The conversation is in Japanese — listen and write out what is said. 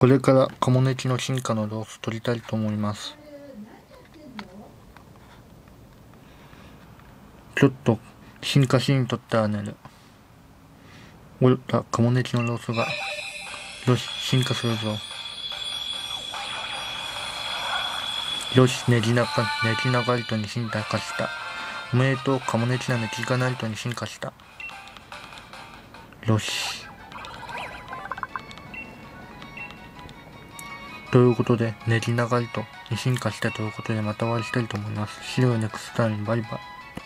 これからカモネキの進化の様子撮りたいと思います。ちょっと進化シーン撮ったら寝る。おらカモネキの様子がよし進化するぞ。よしネギナカネギナガリトに進化した。おめでとうカモネキなネギガナリトに進化した。よし。ということで、練り流れとに進化したということでまたお会いしたいと思います。See you next time. バイバイ。